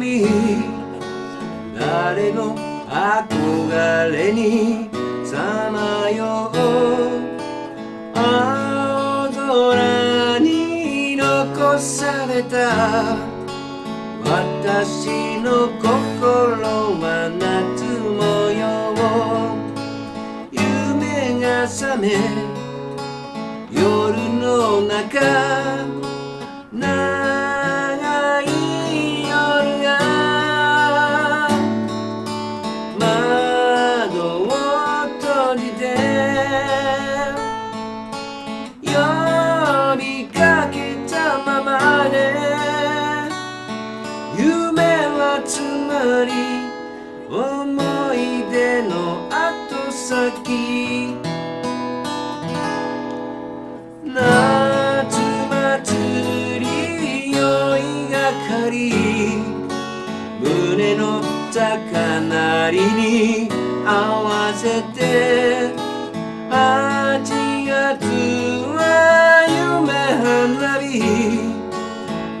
に誰の憧れにさまよう青空に残された。私の心は夏模様夢が覚め。夜の中。先。夏祭り酔いがかり。胸の高鳴りに合わせて。8月は夢花火。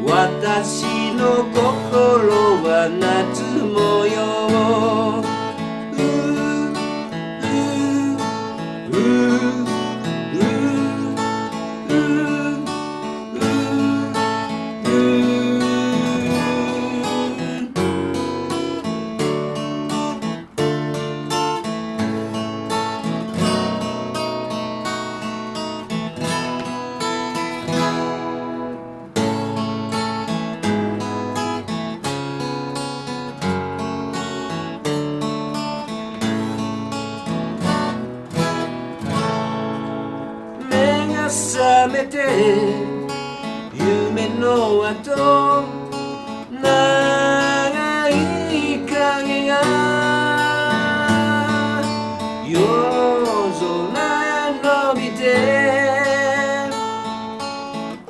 私の心は夏模様。う覚めて夢の後長い影が夜空へ伸びて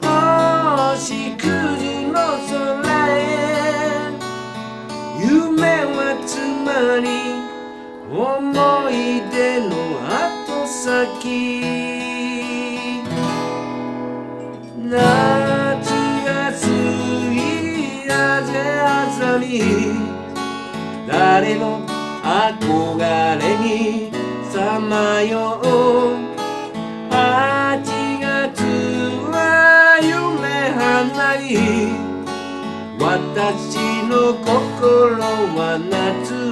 星屑の空へ夢はつまり思い出の後先。夏が過ぎ風あざみ誰の憧れにさまよう8月は夢花火私の心は夏